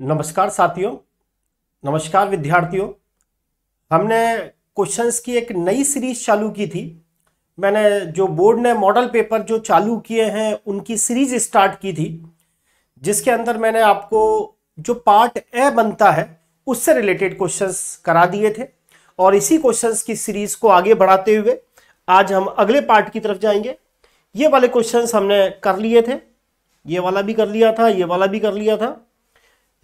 नमस्कार साथियों, नमस्कार विद्यार्थियों। हमने क्वेश्चंस की एक नई सीरीज़ चालू की थी। मैंने जो बोर्ड ने मॉडल पेपर जो चालू किए हैं, उनकी सीरीज़ स्टार्ट की थी, जिसके अंदर मैंने आपको जो पार्ट ए बनता है, उससे रिलेटेड क्वेश्चंस करा दिए थे। और इसी क्वेश्चंस की सीरीज़ को आगे बढ़ाते हुए आज हम अगले पार्ट की तरफ़ जाएँगे। ये वाले क्वेश्चंस हमने कर लिए थे। ये वाला भी कर लिया था, ये वाला भी कर लिया था।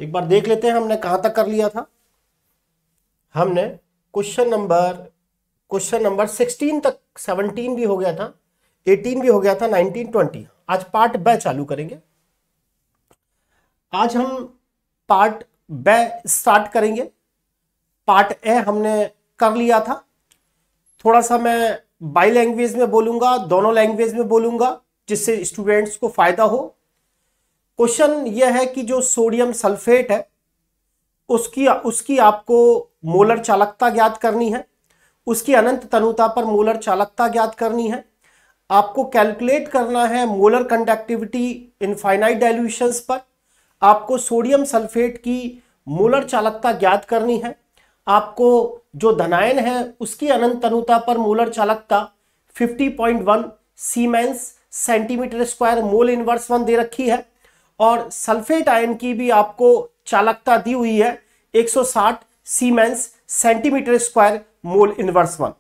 एक बार देख लेते हैं हमने कहाँ तक कर लिया था। हमने क्वेश्चन नंबर क्वेश्चन नंबर 16 तक 17 भी हो गया था 18 भी हो गया था 19 20 आज पार्ट ब चालू करेंगे। आज हम पार्ट ब स्टार्ट करेंगे। पार्ट ए हमने कर लिया था। थोड़ा सा मैं बाई लैंग्वेज में बोलूँगा, दोनों लैंग्वेज में बोलूँगा, जिससे स्टूडेंट्स को फ़ायदा हो। क्वेश्चन यह है कि जो सोडियम सल्फेट है, उसकी उसकी आपको मोलर चालकता ज्ञात करनी है, उसकी अनंत तनुता पर मोलर चालकता ज्ञात करनी है, आपको कैलकुलेट करना है molar conductivity infinite dilutions पर, आपको सोडियम सल्फेट की मोलर चालकता ज्ञात करनी है, आपको जो धनायन है, उसकी अनंत तनुता पर मोलर चालकता 50.1 siemens centimetre square mole inverse one दे रखी है और सल्फेट आयन की भी आपको चालकता दी हुई है 160 siemens centimetre square mole inverse one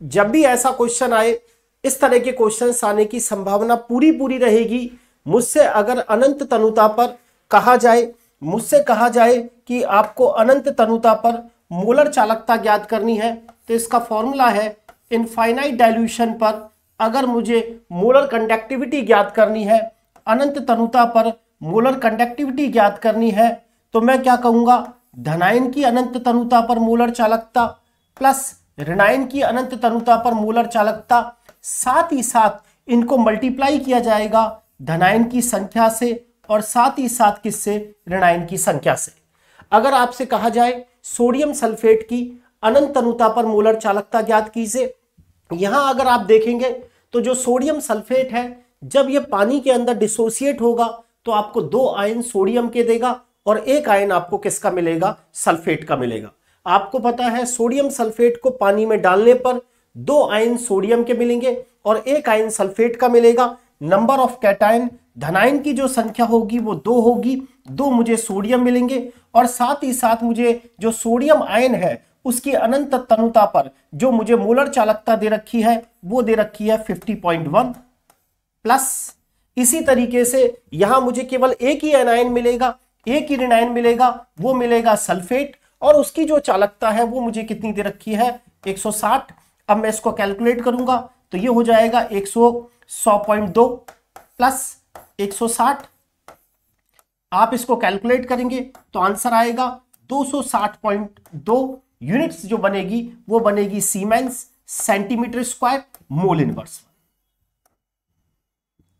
जब भी ऐसा क्वेश्चन आए, इस तरह के क्वेश्चन आने की संभावना पूरी पूरी रहेगी। मुझसे अगर अनंत तनुता पर कहा जाए, मुझसे कहा जाए कि आपको अनंत तनुता पर मोलर चालकता ज्ञात करनी है तो इसका फॉर्मूला है इनफाइनाइट डाइल्यूशन पर। अगर मुझे मोलर कंडक्टिविटी ज्ञात करनी है, अनंत तनुता पर मोलर कंडक्टिविटी ज्ञात करनी है तो मैं क्या कहूँगा? धनायन की अनंत तनुता पर मोलर चालकता प्लस ऋणायन की अनंत तनुता पर मोलर चालकता, साथ ही साथ इनको मल्टीप्लाई किया जाएगा धनायन की संख्या से और साथ ही साथ किससे? ऋणायन की संख्या से। अगर आपसे कहा जाए सोडियम सल्फेट की अनंत तनुता पर मोलर चालकता ज्ञात कीजिए। यहाँ अगर आप देखेंगे तो जो सोडियम सल्फेट है, जब यह पानी के अंदर डिसोसिएट होगा तो आपको दो आयन सोडियम के देगा और एक आयन आपको किसका मिलेगा? सल्फेट का मिलेगा। आपको पता है सोडियम सल्फेट को पानी में डालने पर दो आयन सोडियम के मिलेंगे और एक आयन सल्फेट का मिलेगा। नंबर ऑफ़ कैटायन धनायन की जो संख्या होगी वो दो होगी। दो मुझे सोडियम मिलेंगे और साथ ही साथ मुझे जो सोडियम आयन है, उसकी अनंत तनुता पर जो मुझे मोलर चालकता दे रखी है, वो दे रखी है 50.1 प्लस इसी तरीके से यहाँ मुझे केवल एक ही एनायन मिलेगा, एक ही रिनायन मिलेगा, वो मिलेगा सल्फेट और उसकी जो चालकता है वो मुझे कितनी दे रखी है? 160 अब मैं इसको कैलकुलेट करूँगा तो ये हो जाएगा 100.2 प्लस 160 आप इसको कैलकुलेट करेंगे तो आंसर आएगा 260.2 यूनिट्स जो बनेगी, वो बनेगी siemens centimetre square mole inverse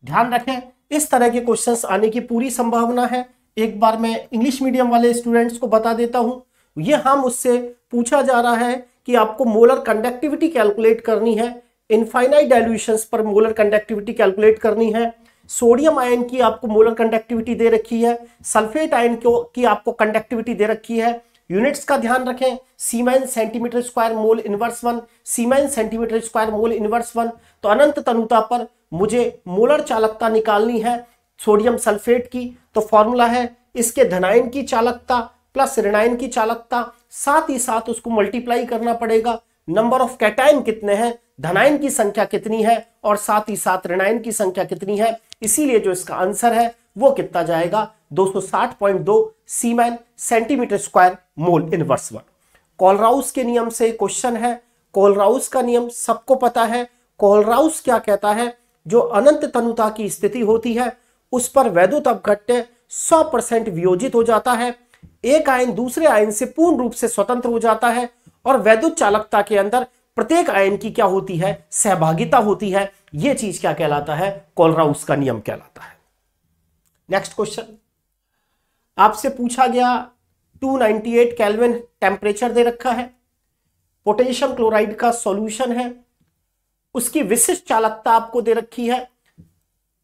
ध्यान रखें, इस तरह के क्वेश्चंस आने की पूरी संभावना है। एक बार मैं इंग्लिश मीडियम वाले स्टूडेंट्स को बता देता हूँ। ये हम उससे पूछा जा रहा है कि आपको मोलर कंडक्टिविटी कैलकुलेट करनी है। इनफाइनाइट डाइल्यूशंस पर मोलर कंडक्टिविटी कैलकुलेट करनी है। सोडियम आयन की आपको मोलर कंडक्टिविटी दे रखी है। सल्फेट आयन की आपको कंडक्टिविटी दे रखी है। यूनिट्स का ध्यान रखें। Siemens centimetre square mole inverse one siemens centimetre square mole inverse one तो अनंत तनुता पर मुझे मोलर चालकता निकालनी है सोडियम सल्फेट की तो फॉर्मूला है इसके धनायन की चालकता प्लस ऋणायन की चालकता। साथ ही साथ उसको मल्टीप्लाई करना पड़ेगा। नंबर ऑफ़ कैटाइन कितने हैं? धनायन की संख्या कितनी है? और साथ ही साथ ऋणायन की संख्या कितनी है? इसीलिए जो इसका आंसर है वो कितना जाएगा? 260.2 siemens centimetre square mole inverse one. Kohlrausch के नियम से क्वेश्चन है। कॉलराउस का नियम सबको पता है। कॉलराउस क्या कहता है? जो अनंत तनुता की स्थिति होती है, उस पर वैद्युत अपघट्य 100 परसेंट वियोजित हो जाता है। एक आयन दूसरे आयन से पूर्ण रूप से स्वतंत्र हो जाता है और वैद्युत चालकता के अंदर प्रत्येक आयन की क्या होती है? सहभागिता होती है। यह चीज़ क्या कहलाता है? कोलराउस का नियम कहलाता है। नेक्स्ट क्वेश्चन आपसे पूछा गया 298 केल्विन टेम्परेचर दे रखा है। पोटेशियम क्लोराइड का सॉल्यूशन है। उसकी विशिष्ट चालकता आपको दे रखी है।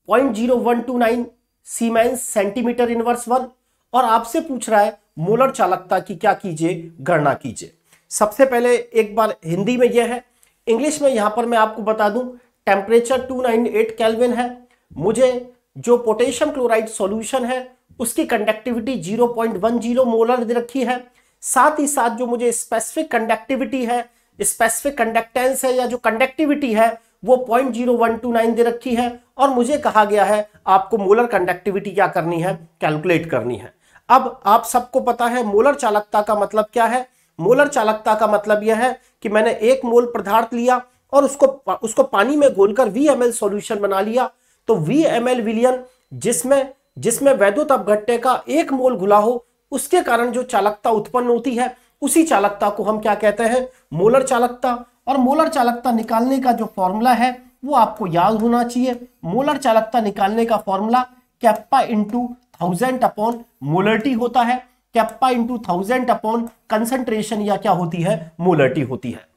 Point zero one two nine siemens centimetre inverse one और आपसे पूछ रहा है, मोलर चालकता की क्या कीजिए, गणना कीजिए। सबसे पहले एक बार हिंदी में यह है, इंग्लिश में यहाँ पर मैं आपको बता दूँ टेम्परेचर 298 केल्विन है। मुझे जो पोटेशियम क्लोराइड सॉल्यूशन है, उसकी कंडक्टिविटी 0.10 मोलर दे रखी है। साथ ही साथ जो मुझे स्पेसिफिक कंडक्टिविटी है स्पेसिफिक कंडक्टेंस है या जो कंडक्टिविटी है, वो point zero one two nine दे रखी है और मुझे कहा गया है, आपको मोलर कंडक्टिविटी क्या करनी है? कैलकुलेट करनी है। अब आप सबको पता है मोलर चालकता का मतलब क्या है? मोलर चालकता का मतलब यह है कि मैंने एक मोल पदार्थ लिया और उसको उसको पानी में घोलकर वी एम एल सोल्यूशन बना लिया। तो वी एम एल विलियन जिसमें जिसमें वैद्युत अपघट्य का एक मोल घुला हो, उसके कारण जो चालकता उत्पन्न होती है उसी चालकता को हम क्या कहते हैं? मोलर चालकता। और मोलर चालकता निकालने का जो फॉर्मूला है, वो आपको याद होना चाहिए। मोलर चालकता निकालने का formula kappa into thousand upon molarity होता है। Kappa into thousand upon concentration या क्या होती है? मोलरिटी होती है।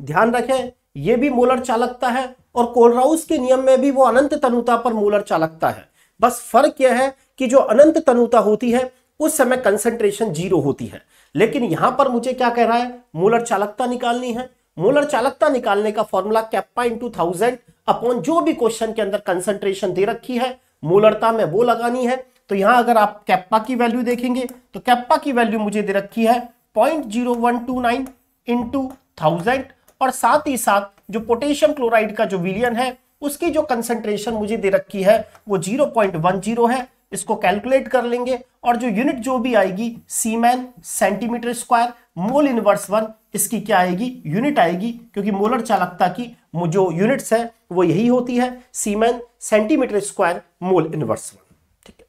ध्यान रखें यह भी मोलर चालकता है और कोलराउस के नियम में भी वो अनंत तनुता पर मोलर चालकता है। बस फ़र्क यह है कि जो अनंत तनुता होती है, उस समय कंसेंट्रेशन ज़ीरो होती है। लेकिन यहाँ पर मुझे क्या कह रहा है? मोलर चालकता निकालनी है। मोलर चालकता निकालने का formula kappa into thousand upon जो भी क्वेश्चन के अंदर कंसेंट्रेशन दे रखी है, मोलरता में वो लगानी है। तो यहाँ अगर आप कैप्पा की वैल्यू देखेंगे तो कैप्पा की वैल्यू मुझे दे रखी है point zero one two nine into thousand और साथ ही साथ जो पोटेशियम क्लोराइड का जो विलियन है, उसकी जो कंसेंट्रेशन मुझे दे रखी है, वो ज़ीरो पॉइंट वन ज़ीरो है। इसको कैलकुलेट कर लेंगे और जो यूनिट जो भी आएगी siemens centimetre square mole inverse one इसकी क्या आएगी? यूनिट आएगी, क्योंकि मोलर चालकता की जो यूनिट्स है, वो यही होती है siemens centimetre square mole inverse one ठीक है?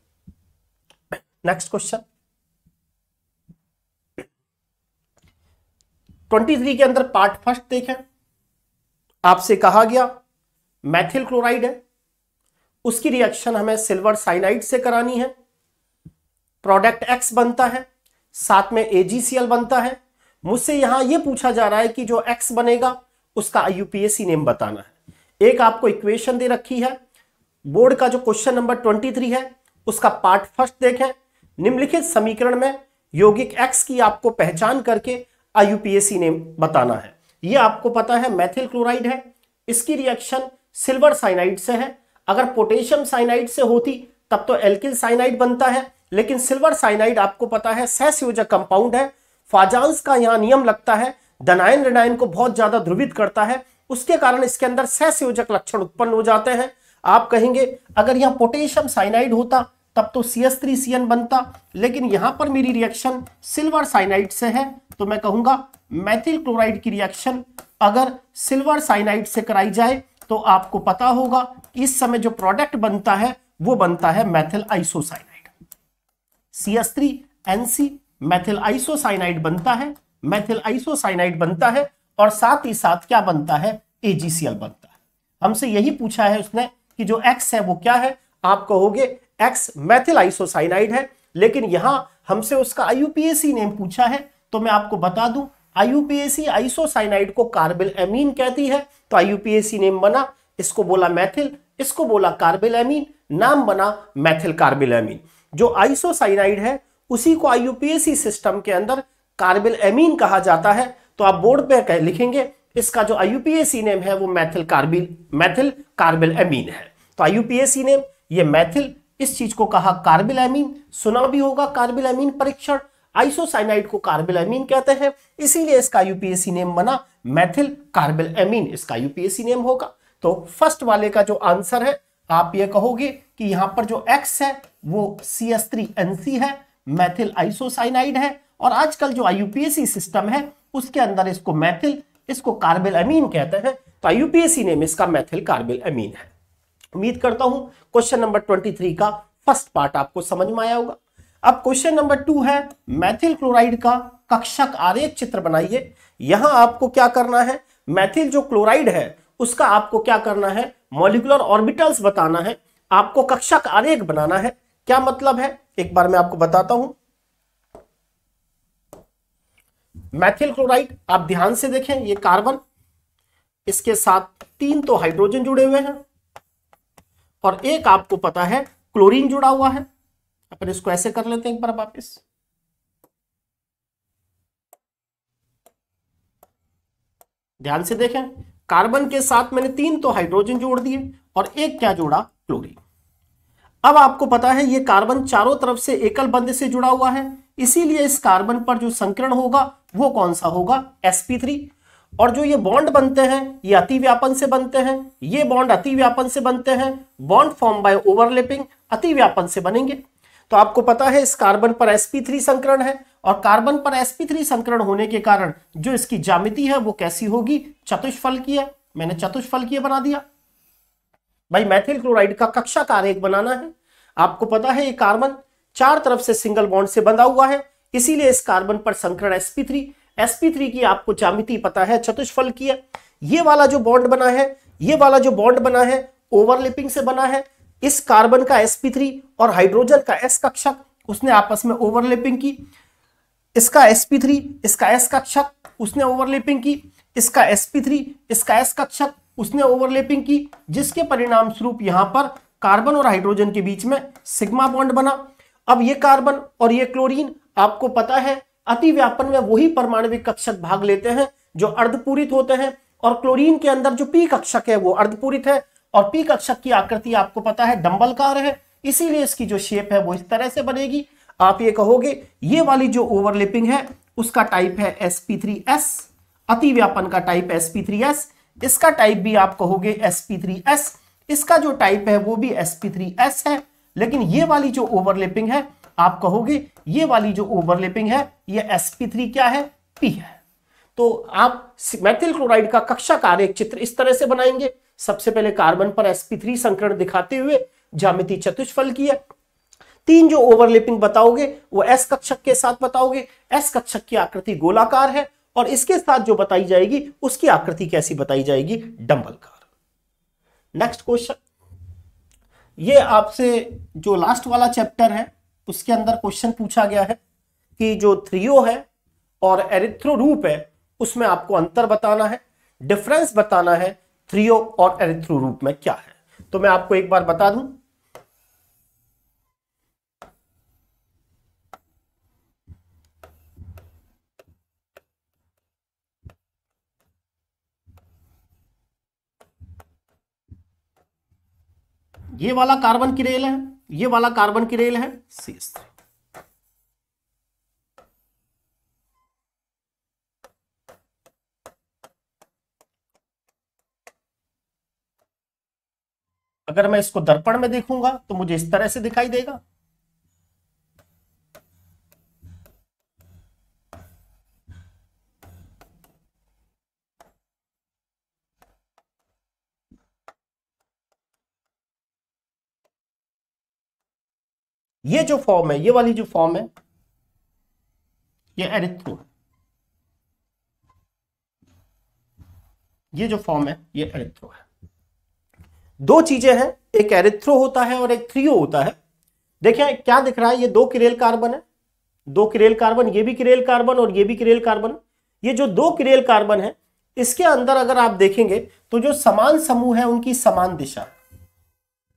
नेक्स्ट क्वेश्चन 23 के अंदर पार्ट फ़र्स्ट देखें। आपसे कहा गया मैथिल क्लोराइड है। उसकी रिएक्शन हमें सिल्वर साइनाइड से करानी है। प्रोडक्ट एक्स बनता है, साथ में एजीसीएल बनता है। मुझसे यहाँ यह पूछा जा रहा है कि जो एक्स बनेगा, उसका आईयूपीएसी नेम बताना है। एक आपको इक्वेशन दे रखी है। बोर्ड का जो क्वेश्चन नंबर 23 है, उसका पार्ट फ़र्स्ट देखें। निम्नलिखित समीकरण में यौगिक एक्स की आपको पहचान करके आईयूपीएसी नेम बताना है। यह आपको पता है मैथिल क्लोराइड है। इसकी रिएक्शन सिल्वर साइनाइड से है। अगर पोटेशियम साइनाइड से होती, तब तो एल्किल साइनाइड बनता है। लेकिन सिल्वर साइनाइड आपको पता है, सहसयोजक कंपाउंड है। फाजांस का यहाँ नियम लगता है दनायन रिनायन को बहुत ज़्यादा ध्रुवित करता है। उसके कारण इसके अंदर सहसयोजक लक्षण उत्पन्न हो जाते हैं। आप कहेंगे, अगर यहाँ पोटेशियम साइनाइड होता, तब तो C S three C N बनता। लेकिन यहाँ पर मेरी रिएक्शन सिल्वर साइनाइड से है। तो मैं कहूँगा मैथिल क्लोराइड की रिएक्शन अगर सिल्वर साइनाइड से कराई जाए तो आपको पता होगा इस समय जो प्रोडक्ट बनता है, वो बनता है methyl isocyanide C S three NC methyl isocyanide बनता है मैथिल आइसोसाइनाइड बनता है, और साथ ही साथ क्या बनता है? एजीसीएल बनता है। हमसे यही पूछा है उसने कि जो एक्स है, वो क्या है? आप कहोगे एक्स मैथिल आइसोसाइनाइड है, लेकिन यहाँ हमसे उसका आईयूपीएसी नेम पूछा है तो मैं आपको बता दूँ आईयूपीएसी आइसोसाइनाइड को कार्बिल एमीन कहती है तो आईयूपीएसी नेम बना, इसको बोला मैथिल इसको बोला कार्बिल एमीन, नाम बना मैथिल कार्बिल एमीन। जो आइसोसाइनाइड है, उसी को आईयूपीएसी सिस्टम के अंदर कार्बिल एमीन कहा जाता है। तो आप बोर्ड पे लिखेंगे, इसका जो आईयूपीएसी नेम है, वो methyl carbyl methyl carbyl amine है। तो आईयूपीएसी नेम, ये मैथिल इस चीज़ को कहा कार्बिल एमीन, सुना भी होगा कार्बिल एमीन परीक्षण आइसोसाइनाइड को कार्बिल एमीन कहते हैं। इसीलिए इसका यूपीएससी नेम बना मैथिल कार्बिल एमीन इसका यूपीएससी नेम होगा। तो फ़र्स्ट वाले का जो आंसर है, आप ये कहोगे कि यहाँ पर जो एक्स है, वो सी एस थ्री एनसी है मैथिल आइसोसाइनाइड है, और आजकल जो आईयूपीएससी सिस्टम है, उसके अंदर इसको मैथिल इसको कार्बिल अमीन कहते हैं। तो आईयूपीएससी नेम इसका मैथिल कार्बिल अमीन है। उम्मीद करता हूँ क्वेश्चन नंबर ट्वेंटी थ्री का फ़र्स्ट पार्ट आपको समझ में आया होगा। अब क्वेश्चन नंबर टू है मैथिल क्लोराइड का कक्षक आरेख चित्र बनाइए। यहाँ आपको क्या करना है मैथिल जो क्लोराइड है, उसका आपको क्या करना है मॉलिकुलर ऑर्बिटल्स बताना है, आपको कक्षक आरेख बनाना है। क्या मतलब है? एक बार मैं आपको बताता हूँ। मैथिल क्लोराइड आप ध्यान से देखें, ये कार्बन इसके साथ तीन तो हाइड्रोजन जुड़े हुए हैं, और एक आपको पता है क्लोरीन जुड़ा हुआ है। अपन इसको ऐसे कर लेते हैं एक बार वापिस। ध्यान से देखें, कार्बन के साथ मैंने तीन तो हाइड्रोजन जोड़ दिए और एक क्या जोड़ा? क्लोरीन अब आपको पता है, ये कार्बन चारों तरफ़ से एकल बंध से जुड़ा हुआ है। इसीलिए इस कार्बन पर जो संकरण होगा, वो कौन सा होगा? Sp3 और जो ये बॉन्ड बनते हैं, ये अति व्यापन से बनते हैं। ये बॉन्ड अति व्यापन से बनते हैं। बॉन्ड फॉर्म बाय ओवरलैपिंग अति व्यापन से बनेंगे। तो आपको पता है इस कार्बन पर sp3 संकरण है और कार्बन पर sp3 संकरण होने के कारण जो इसकी जामिति है वो कैसी होगी? चतुष्फल की है। मैंने चतुष्फल की बना दिया। भाई मैथिल क्लोराइड का कक्षा कार्य बनाना है। आपको पता है ये कार्बन चार तरफ़ से सिंगल बॉन्ड से बंधा हुआ है। इसीलिए इस कार्बन पर संकरण sp3 sp3 की आपको जामिति पता है, चतुष्फल की है। ये वाला जो बॉन्ड बना है, ये वाला जो बॉन्ड बना है ओवरलिपिंग से बना है। इस कार्बन का sp3 और हाइड्रोजन का s कक्षक उसने आपस में ओवरलिपिंग की। इसका sp3 इसका s कक्षक उसने ओवरलिपिंग की। इसका sp3 इसका s कक्षक उसने ओवरलैपिंग की, जिसके परिणाम स्वरूप यहाँ पर कार्बन और हाइड्रोजन के बीच में सिग्मा बॉन्ड बना। अब ये कार्बन और ये क्लोरीन आपको पता है, अति व्यापन में वही परमाणविक कक्षक भाग लेते हैं जो अर्धपूरित होते हैं, और क्लोरीन के अंदर जो पी कक्षक है, वो अर्धपूरित है। और पी कक्षक की आकृति आपको पता है डंबलकार है, इसीलिए इसकी जो शेप है वो इस तरह से बनेगी। आप ये कहोगे, ये वाली जो ओवरलिपिंग है, उसका टाइप है sp3s अति व्यापन का टाइप sp3s इसका टाइप भी आप कहोगे sp3s इसका जो टाइप है वो भी sp3s है, लेकिन ये वाली जो ओवरलैपिंग है, आप कहोगे, ये वाली जो ओवरलैपिंग है, ये sp3 क्या है? P है। तो आप मैथिल क्लोराइड का कक्षा कार्य चित्र इस तरह से बनाएँगे सबसे पहले कार्बन पर sp3 संकरण दिखाते हुए जामिति चतुष्फल की है। तीन जो ओवरलैपिंग बताओगे, वो एस कक्षक के साथ बताओगे। एस कक्षक की आकृति गोलाकार है और इसके साथ जो बताई जाएगी, उसकी आकृति कैसी बताई जाएगी? डंबलकार। नेक्स्ट क्वेश्चन ये आपसे जो लास्ट वाला चैप्टर है, उसके अंदर क्वेश्चन पूछा गया है कि जो थ्रियो है और एरिथ्रो रूप है, उसमें आपको अंतर बताना है डिफरेंस बताना है थ्रियो और एरिथ्रो रूप में क्या है? तो मैं आपको एक बार बता दूँ। ये वाला कार्बन की रेल है, ये वाला कार्बन की रेल है सी अगर मैं इसको दर्पण में देखूँगा तो मुझे इस तरह से दिखाई देगा। ये जो फॉर्म है, ये वाली जो फॉर्म है, ये एरिथ्रो है। ये जो फॉर्म है, ये एरिथ्रो है। दो चीज़ें हैं, एक एरिथ्रो होता है और एक थ्रियो होता है। देखिए, क्या दिख रहा है? ये दो किरेल कार्बन है। दो किरेल कार्बन, ये भी किरेल कार्बन और ये भी किरेल कार्बन। ये जो दो किरेल कार्बन है, इसके अंदर अगर आप देखेंगे तो जो समान समूह है, उनकी समान दिशा।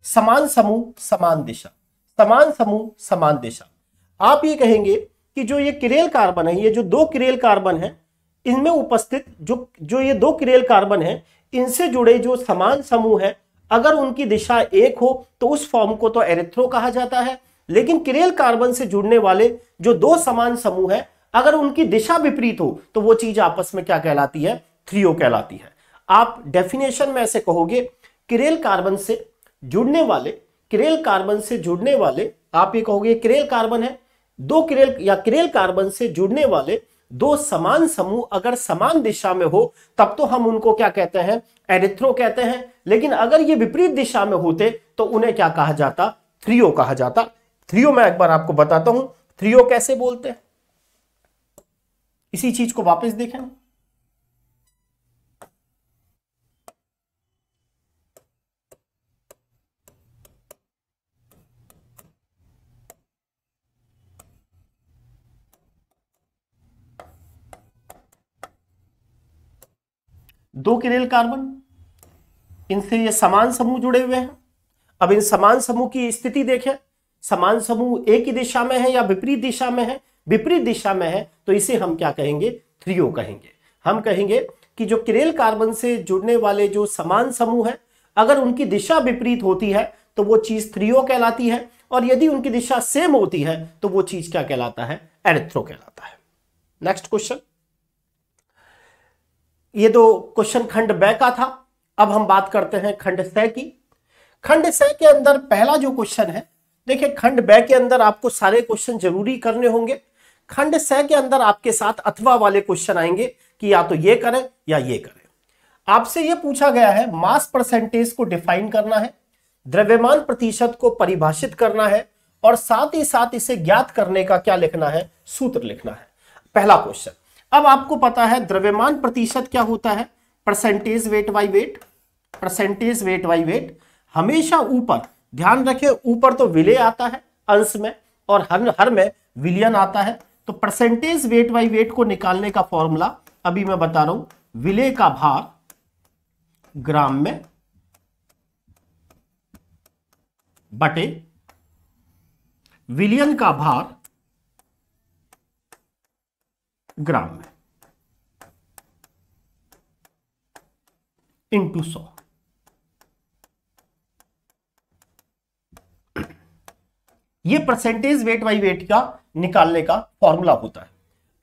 समान समूह, समान दिशा। समान समूह, समान दिशा। आप ये कहेंगे कि जो ये किरेल कार्बन है, ये जो दो किरेल कार्बन है, इनमें उपस्थित जो जो ये दो किरेल कार्बन है, इनसे जुड़े जो समान समूह है अगर उनकी दिशा एक हो तो उस फॉर्म को तो एरिथ्रो कहा जाता है। लेकिन किरेल कार्बन से जुड़ने वाले जो दो समान समूह है, अगर उनकी दिशा विपरीत हो तो वो चीज़ आपस में क्या कहलाती है? थ्रियो कहलाती है। आप डेफिनेशन में ऐसे कहोगे किरेल कार्बन से जुड़ने वाले किरेल कार्बन से जुड़ने वाले, आप ये कहोगे किरेल कार्बन है। दो क्रेल या किरेल कार्बन से जुड़ने वाले दो समान समूह अगर समान दिशा में हो, तब तो हम उनको क्या कहते हैं? एरिथ्रो कहते हैं। लेकिन अगर ये विपरीत दिशा में होते तो उन्हें क्या कहा जाता? थ्रियो कहा जाता। थ्रियो मैं एक बार आपको बताता हूँ। थ्रियो कैसे बोलते हैं? इसी चीज़ को वापस देखें। दो किरेल कार्बन। इनसे ये समान समूह जुड़े हुए हैं। अब इन समान समूह की स्थिति देखें। समान समूह एक ही दिशा में है या विपरीत दिशा में है? विपरीत दिशा में है तो इसे हम क्या कहेंगे? थ्रियो कहेंगे। हम कहेंगे कि जो किरेल कार्बन से जुड़ने वाले जो समान समूह है, अगर उनकी दिशा विपरीत होती है तो वो चीज़ थ्रियो कहलाती है, और यदि उनकी दिशा सेम होती है तो वो चीज़ क्या कहलाता है? एरिथ्रो कहलाता है। Next question. ये दो क्वेश्चन खंड बै का था। अब हम बात करते हैं खंड स की। खंड स के अंदर पहला जो क्वेश्चन है, देखिए खंड बै के अंदर आपको सारे क्वेश्चन ज़रूरी करने होंगे। खंड स के अंदर आपके साथ अथवा वाले क्वेश्चन आएँगे कि या तो ये करें या ये करें। आपसे ये पूछा गया है, मास परसेंटेज को डिफाइन करना है, द्रव्यमान प्रतिशत को परिभाषित करना है, और साथ ही साथ इसे ज्ञात करने का क्या लिखना है? सूत्र लिखना है। पहला क्वेश्चन अब आपको पता है द्रव्यमान प्रतिशत क्या होता है? Percentage weight by weight percentage weight by weight हमेशा ऊपर, ध्यान रखें ऊपर तो विलय आता है अंश में और हर हर में विलियन आता है। तो परसेंटेज वेट बाई वेट को निकालने का फॉर्मूला अभी मैं बता रहा हूँ, विलय का भार ग्राम में बटे विलियन का भार ग्राम में इंटू सौ ये परसेंटेज वेट बाई वेट का निकालने का फॉर्मूला होता है।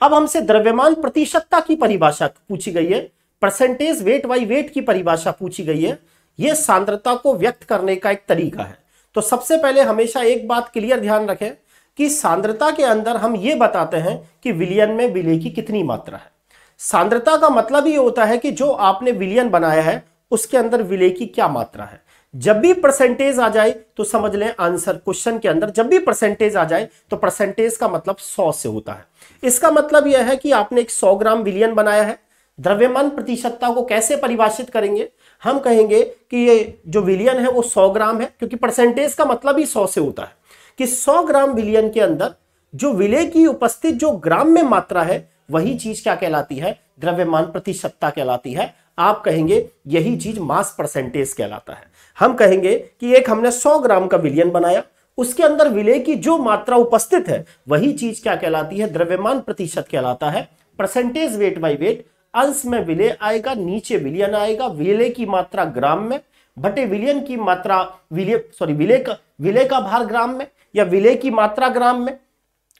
अब हमसे द्रव्यमान प्रतिशतता की परिभाषा पूछी गई है। परसेंटेज वेट बाई वेट की परिभाषा पूछी गई है। यह सांद्रता को व्यक्त करने का एक तरीका है। तो सबसे पहले हमेशा एक बात क्लियर ध्यान रखें। कि सांद्रता के अंदर हम ये बताते हैं कि विलियन में विलय की कितनी मात्रा है। सांद्रता का मतलब ये होता है कि जो आपने विलियन बनाया है, उसके अंदर विलय की क्या मात्रा है। जब भी परसेंटेज आ जाए तो समझ लें आंसर क्वेश्चन के अंदर, जब भी परसेंटेज आ जाए तो परसेंटेज का मतलब सौ से होता है। इसका मतलब यह है कि आपने एक सौ ग्राम विलियन बनाया है। द्रव्यमान प्रतिशतता को कैसे परिभाषित करेंगे? हम कहेंगे कि ये जो विलियन है, वो 100 ग्राम है, क्योंकि परसेंटेज का मतलब ही 100 से होता है। कि 100 ग्राम विलियन के अंदर जो विलय की उपस्थित जो ग्राम में मात्रा है, वही चीज़ क्या कहलाती है? द्रव्यमान प्रतिशतता कहलाती है। आप कहेंगे, यही चीज़ मास परसेंटेज कहलाता है। हम कहेंगे कि एक हमने 100 ग्राम का विलियन बनाया, उसके अंदर विलय की जो मात्रा उपस्थित है, वही चीज़ क्या कहलाती है? द्रव्यमान प्रतिशत कहलाता है। परसेंटेज वेट बाई वेट अंश में विलय आएगा, नीचे विलियन आएगा, विलय की मात्रा ग्राम में बटे विलियन की मात्रा, विलय सॉरी विलय का विलय का भार ग्राम में या विलय की मात्रा ग्राम में?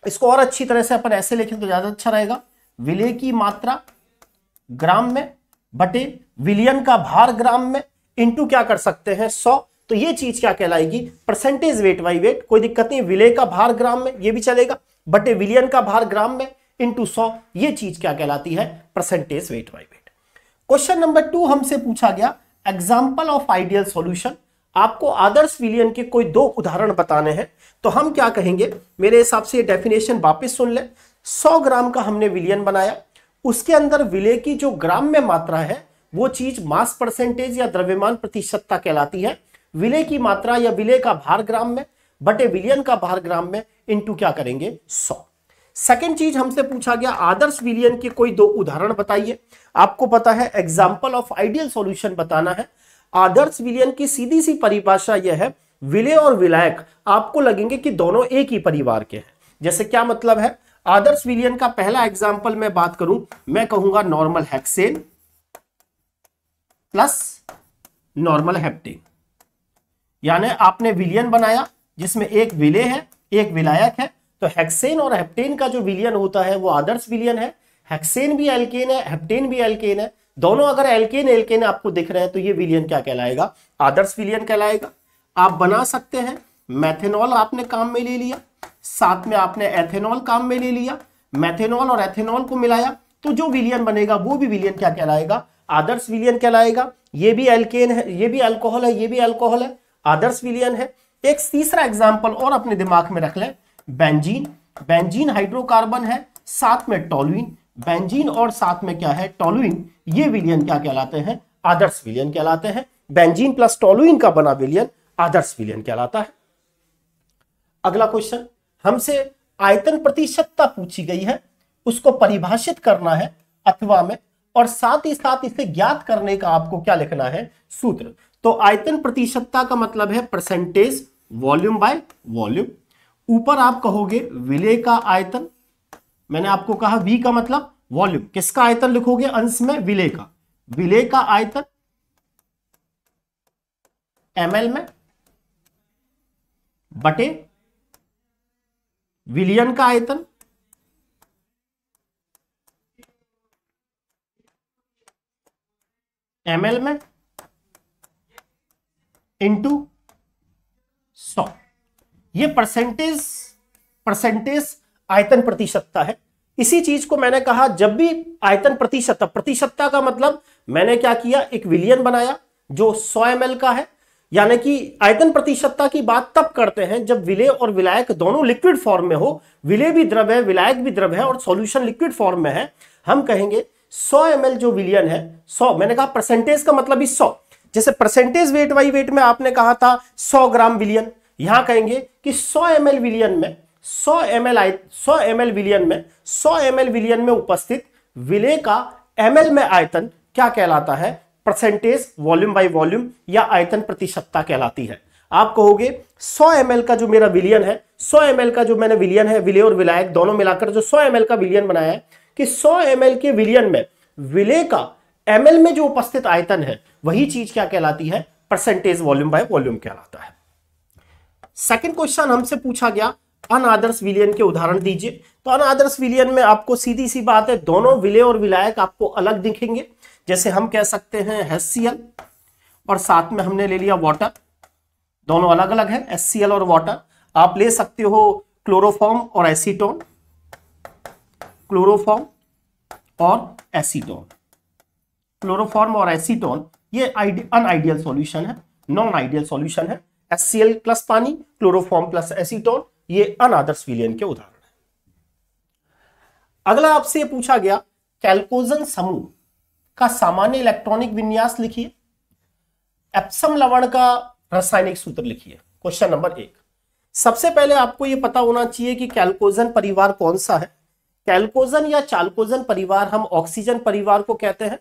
इसको और अच्छी तरह से अपन ऐसे लिखें तो ज़्यादा अच्छा रहेगा। विलय की मात्रा ग्राम में बटे विलियन का भार ग्राम में इंटू क्या कर सकते हैं? सौ। तो ये चीज़ क्या कहलाएगी? परसेंटेज वेट बाई वेट कोई दिक्कत नहीं, विलय का भार ग्राम में ये भी चलेगा, बटे विलियन का भार ग्राम में इंटू सौ। ये चीज़ क्या कहलाती है? Percentage weight by weight question number two हमसे पूछा गया एग्ज़ाम्पल ऑफ़ आइडियल सोल्यूशन आपको आदर्श विलियन के कोई दो उदाहरण बताने हैं। तो हम क्या कहेंगे? मेरे हिसाब से ये डेफिनेशन वापस सुन ले। 100 ग्राम का हमने विलियन बनाया। उसके अंदर विलय की जो ग्राम में मात्रा है, वो चीज़ मास परसेंटेज या द्रव्यमान प्रतिशतता कहलाती है। विलय की मात्रा या विलय का भार ग्राम में, बटे विलियन का भार ग्राम में इंटू क्या करेंगे? सौ। सेकेंड चीज़ हमसे पूछा गया, आदर्श विलियन के कोई दो उदाहरण बताइए। आपको पता है एग्ज़ाम्पल ऑफ़ आइडियल सॉल्यूशन बताना है। आदर्श विलियन की सीधी सी परिभाषा यह है, विलय और विलायक आपको लगेंगे कि दोनों एक ही परिवार के हैं। जैसे क्या मतलब है? आदर्श विलियन का पहला एग्ज़ाम्पल मैं बात करूँ, मैं कहूँगा normal hexane plus normal heptane यानी आपने विलियन बनाया, जिसमें एक विलय है, एक विलायक है तो हेक्सेन और हेप्टेन का जो विलियन होता है, वो आदर्श विलियन है। हेक्सेन भी एल्केन है हेप्टेन भी एल्केन है। दोनों अगर एल्केन एल्केन आपको दिख रहे हैं तो ये विलियन क्या कहलाएगा? आदर्श विलियन कहलाएगा। आप बना सकते हैं मैथेनॉल आपने काम में ले लिया, साथ में आपने एथेनॉल काम में ले लिया मैथेनॉल और एथेनॉल को मिलाया तो जो विलियन बनेगा, वो भी विलियन क्या कहलाएगा? आदर्श विलियन कहलाएगा। ये भी एल्केन है, ये भी अल्कोहल है, ये भी अल्कोहल है, आदर्श विलियन है। एक तीसरा एग्ज़ाम्पल और अपने दिमाग में रख लें बेंजीन। बेंजीन हाइड्रोकार्बन है, साथ में टोलुइन बेंजीन और साथ में क्या है टोलुइन ये विलियन क्या कहलाते हैं? आदर्श विलियन कहलाते हैं। बेंजीन प्लस टोलुइन का बना विलियन आदर्श विलियन कहलाता है। अगला क्वेश्चन। हमसे आयतन प्रतिशतता पूछी गई है। उसको परिभाषित करना है अथवा में, और साथ ही साथ इसे ज्ञात करने का आपको क्या लिखना है? सूत्र। तो आयतन प्रतिशतता का मतलब है परसेंटेज वॉल्यूम बाय वॉल्यूम ऊपर आप कहोगे विलय का आयतन, मैंने आपको कहा वी का मतलब वॉल्यूम किसका आयतन लिखोगे अंश में? विलय का। विलय का आयतन एमएल में बटे विलियन का आयतन एमएल में इंटू सौ। ये परसेंटेज परसेंटेज आयतन प्रतिशतता है। इसी चीज़ को मैंने कहा, जब भी आयतन प्रतिशतता प्रतिशतता का मतलब मैंने क्या किया? एक विलियन बनाया जो 100 एम का है। यानी कि आयतन प्रतिशतता की बात तब करते हैं जब विलय और विलायक दोनों लिक्विड फॉर्म में हो। विलय भी द्रव है, विलायक भी द्रव है और सॉल्यूशन लिक्विड फॉर्म में है। हम कहेंगे 100 एम जो विलियन है 100 मैंने कहा परसेंटेज का मतलब ही 100 जैसे परसेंटेज वेट वाई वेट में आपने कहा था 100 ग्राम विलियन। यहाँ कहेंगे कि 100 एम विलियन में 100 एम एल सौ एम विलियन में 100 एम विलियन में उपस्थित विलय का एम में आयतन क्या कहलाता है परसेंटेज वॉल्यूम बाई वॉल्यूम या आयतन प्रतिशतता कहलाती है आप कहोगे 100 एम का जो मेरा विलियन है 100 एम का जो मैंने विलियन है विलय और विलायक दोनों मिलाकर जो 100 एम का विलियन बनाया है कि 100 एम के विलियन में विलय का एम में जो उपस्थित आयतन है वही चीज़ क्या कहलाती है परसेंटेज वॉल्यूम बाय वॉल्यूम कहलाता है सेकंड क्वेश्चन हमसे पूछा गया, अनादर्श विलियन के उदाहरण दीजिए। तो अनादर्श विलियन में आपको सीधी सी बात है, दोनों विलय और विलायक आपको अलग दिखेंगे। जैसे हम कह सकते हैं एससीएल और साथ में हमने ले लिया वाटर दोनों अलग अलग है एस और वाटर आप ले सकते हो क्लोरोफॉर्म और एसीटोन क्लोरोफॉर्म और एसीटोन क्लोरोफॉर्म और एसीटोन ये अनआइडियल सॉल्यूशन है नॉन आइडियल सॉल्यूशन है। एससीएल प्लस पानी क्लोरोफॉर्म प्लस एसीटोन ये अनादर्श विलियन के उदाहरण है। अगला आपसे पूछा गया, कैल्कोजन समूह का सामान्य इलेक्ट्रॉनिक विन्यास लिखिए। एप्सम लवण का रासायनिक सूत्र लिखिए क्वेश्चन नंबर एक। सबसे पहले आपको यह पता होना चाहिए कि कैल्कोजन परिवार कौन सा है। कैल्कोजन या चालकोजन परिवार हम ऑक्सीजन परिवार को कहते हैं।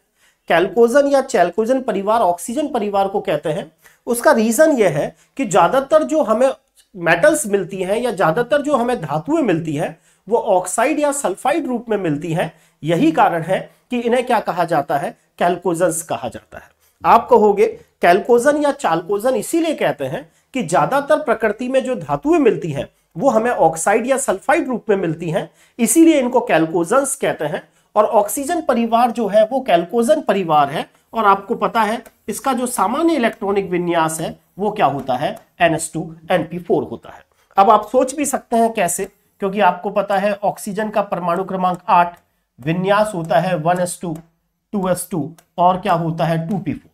कैल्कोजन या चैल्कोजन परिवार, ऑक्सीजन परिवार को कहते हैं, उसका रीजन यह है कि ज़्यादातर जो हमें मेटल्स मिलती हैं या ज़्यादातर जो हमें धातुएँ मिलती हैं, वो ऑक्साइड या सल्फाइड रूप में मिलती हैं। यही कारण है कि इन्हें क्या कहा जाता है? कैल्कोजन्स कहा जाता है। आप कहोगे, कैलकोजन या चालकोजन इसीलिए कहते हैं कि ज़्यादातर प्रकृति में जो धातुएँ मिलती हैं, वो हमें ऑक्साइड या सल्फाइड रूप में मिलती हैं, इसीलिए इनको कैल्कोजन्स कहते हैं। और ऑक्सीजन परिवार जो है, वो कैल्कोजन परिवार है। और आपको पता है, इसका जो सामान्य इलेक्ट्रॉनिक विन्यास है, वो क्या होता है? एनएस NH2 होता है। अब आप सोच भी सकते हैं कैसे? क्योंकि आपको पता है ऑक्सीजन का परमाणु क्रमांक आठ, विन्यास होता है one S two two S two, और क्या होता है? Two P four.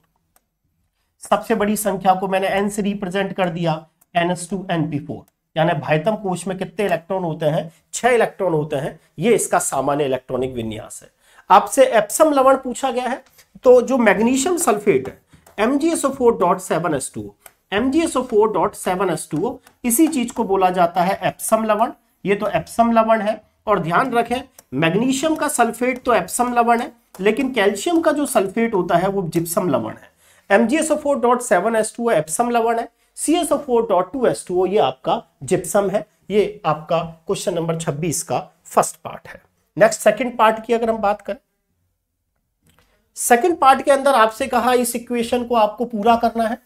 सबसे बड़ी संख्या को मैंने एन से रिप्रेजेंट कर दिया N S two N P four यानी भाइतम कोश में कितने इलेक्ट्रॉन होते हैं? छह इलेक्ट्रॉन होते हैं। ये इसका सामान्य इलेक्ट्रॉनिक विन्यास है। आपसे एप्सम लवण पूछा गया है। तो जो मैग्नीशियम सल्फेट है M G S O four dot seven S two M G S O four dot seven S two इसी चीज़ को बोला जाता है एप्सम लवण। ये तो एप्सम लवण है। और ध्यान रखें, मैग्नीशियम का सल्फेट तो एप्सम लवण है, लेकिन कैल्शियम का जो सल्फेट होता है, वो जिप्सम लवण है। M G S O four dot seven S two Epsom लवण है। C S O four dot two S two O ये आपका जिप्सम है, ये आपका क्वेश्चन नंबर 26 का फ़र्स्ट पार्ट है। नेक्स्ट सेकंड पार्ट की अगर हम बात करें सेकंड पार्ट के अंदर आपसे कहा इस इक्वेशन को आपको पूरा करना है।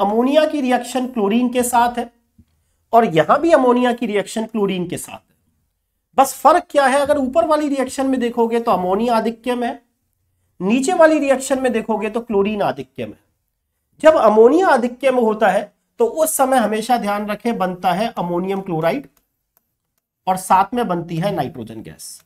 अमोनिया की रिएक्शन क्लोरीन के साथ है, और यहाँ भी अमोनिया की रिएक्शन क्लोरीन के साथ है। बस फ़र्क क्या है? अगर ऊपर वाली रिएक्शन में देखोगे तो अमोनिया आधिक्य में नीचे वाली रिएक्शन में देखोगे तो क्लोरीन आधिक्य में जब अमोनिया आधिक्य में होता है तो उस समय हमेशा ध्यान रखें, बनता है अमोनियम क्लोराइड और साथ में बनती है नाइट्रोजन गैस।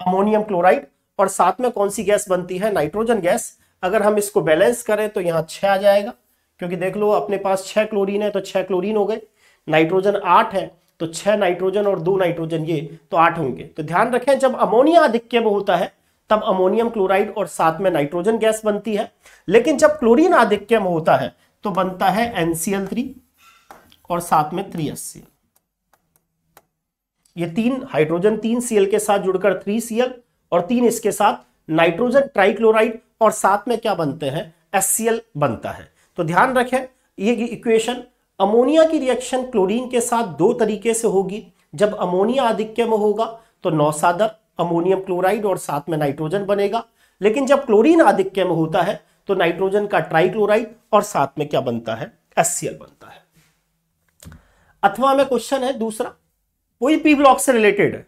अमोनियम क्लोराइड और साथ में कौन सी गैस बनती है? Nitrogen gas. अगर हम इसको बैलेंस करें तो यहाँ छह आ जाएगा, क्योंकि देख लो, अपने पास छह क्लोरीन है तो छह क्लोरीन हो गए। नाइट्रोजन आठ है तो छह नाइट्रोजन और दो नाइट्रोजन ये तो आठ होंगे। तो ध्यान रखें, जब अमोनिया अधिक्य में होता है तब अमोनियम क्लोराइड और साथ में नाइट्रोजन गैस बनती है। लेकिन जब क्लोरीन आधिक्य में होता है तो बनता है NCl3 और साथ में थ्री एस ये तीन हाइड्रोजन तीन सीएल के साथ जुड़कर थ्री सीएल और तीन इसके साथ नाइट्रोजन ट्राइक्लोराइड और साथ में क्या बनते हैं? एस बनता है। तो ध्यान रखें, ये इक्वेशन अमोनिया की रिएक्शन क्लोरीन के साथ दो तरीके से होगी। जब अमोनिया आधिक्य में होगा तो नौसादर अमोनियम क्लोराइड और साथ में नाइट्रोजन बनेगा। लेकिन जब क्लोरीन आधिक्य में होता है तो नाइट्रोजन का ट्राइक्लोराइड और साथ में क्या बनता है? एस बनता है। अथवा में क्वेश्चन है दूसरा। कोई पी ब्लॉक से रिलेटेड है,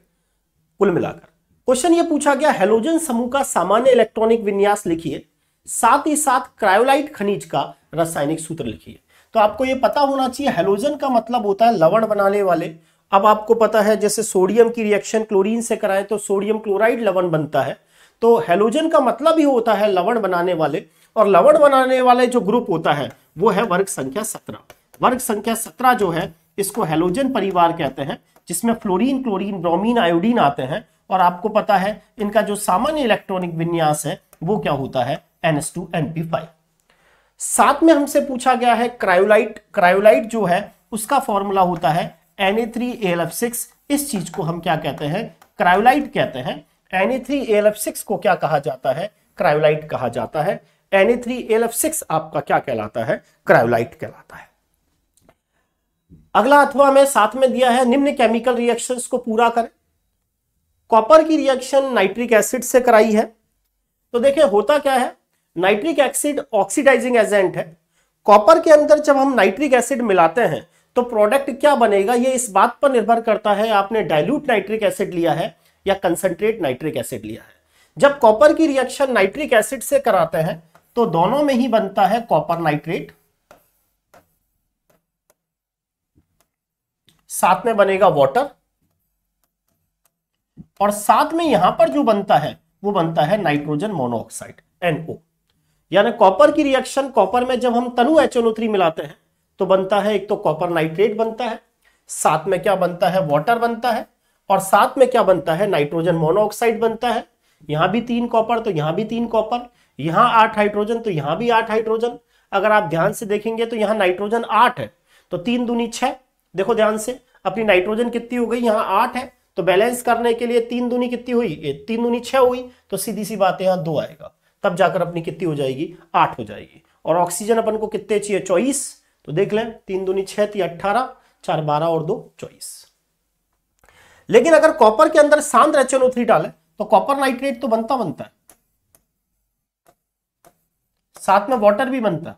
कुल मिलाकर। क्वेश्चन ये पूछा गया हेलोजन समूह का सामान्य इलेक्ट्रॉनिक विन्यास लिखिए। साथ ही साथ क्रायोलाइट खनिज का रासायनिक सूत्र लिखिए। तो आपको ये पता होना चाहिए हेलोजन का मतलब होता है लवण बनाने वाले अब आपको पता है, जैसे सोडियम की रिएक्शन क्लोरीन से कराएँ तो सोडियम क्लोराइड लवण बनता है। तो हेलोजन का मतलब ही होता है लवण बनाने वाले, और लवण बनाने वाले जो ग्रुप होता है, वो है वर्ग संख्या सत्रह। वर्ग संख्या सत्रह जो है, इसको हेलोजन परिवार कहते हैं, जिसमें फ्लोरीन क्लोरीन ब्रोमीन आयोडीन आते हैं। और आपको पता है, इनका जो सामान्य इलेक्ट्रॉनिक विन्यास है, वो क्या होता है? NH2NP5 साथ में हमसे पूछा गया है क्रायोलाइट क्रायोलाइट जो है, उसका फॉर्मूला होता है Na3AlF6 इस चीज़ को हम क्या कहते हैं? क्रायोलाइट कहते हैं। Na3AlF6 को क्या कहा जाता है? क्रायोलाइट कहा जाता है। Na3AlF6 आपका क्या कहलाता है? क्रायोलाइट कहलाता है। अगला अथवा में साथ में दिया है, निम्न केमिकल रिएक्शंस को पूरा करें। कॉपर की रिएक्शन नाइट्रिक एसिड से कराई है। तो देखिए, होता क्या है? नाइट्रिक एसिड ऑक्सीडाइजिंग एजेंट है। कॉपर के अंदर जब हम नाइट्रिक एसिड मिलाते हैं तो प्रोडक्ट क्या बनेगा? ये इस बात पर निर्भर करता है, आपने डाइल्यूट नाइट्रिक एसिड लिया है या कंसंट्रेट नाइट्रिक एसिड लिया है। जब कॉपर की रिएक्शन नाइट्रिक एसिड से कराते हैं तो दोनों में ही बनता है कॉपर नाइट्रेट साथ में बनेगा वाटर और साथ में यहाँ पर जो बनता है, वो बनता है नाइट्रोजन मोनोऑक्साइड NO यानी कॉपर की रिएक्शन कॉपर में जब हम तनु HNO3 मिलाते हैं तो बनता है, एक तो कॉपर नाइट्रेट बनता है, साथ में क्या बनता है? वाटर बनता है, और साथ में क्या बनता है? नाइट्रोजन मोनोऑक्साइड बनता है। यहाँ भी तीन कॉपर तो यहाँ भी तीन कॉपर यहाँ आठ हाइड्रोजन तो यहाँ भी आठ हाइड्रोजन अगर आप ध्यान से देखेंगे तो यहाँ नाइट्रोजन आठ है तो तीन दूनी छह। देखो ध्यान से, अपनी नाइट्रोजन कितनी हो गई? यहाँ आठ है तो बैलेंस करने के लिए तीन दूनी कितनी हुई? तीन दूनी छह हुई तो सीधी सी बात यहाँ दो आएगा। तब जाकर अपनी कितनी हो जाएगी? आठ हो जाएगी। और ऑक्सीजन अपन को कितने चाहिए? चौबीस। तो देख लें, तीन दूनी छह थी अट्ठारह, चार बारह और दो, चौबीस। लेकिन अगर कॉपर के अंदर सांद्र एच डाले तो कॉपर नाइट्रेट तो बनता बनता है। साथ में वाटर भी बनता है।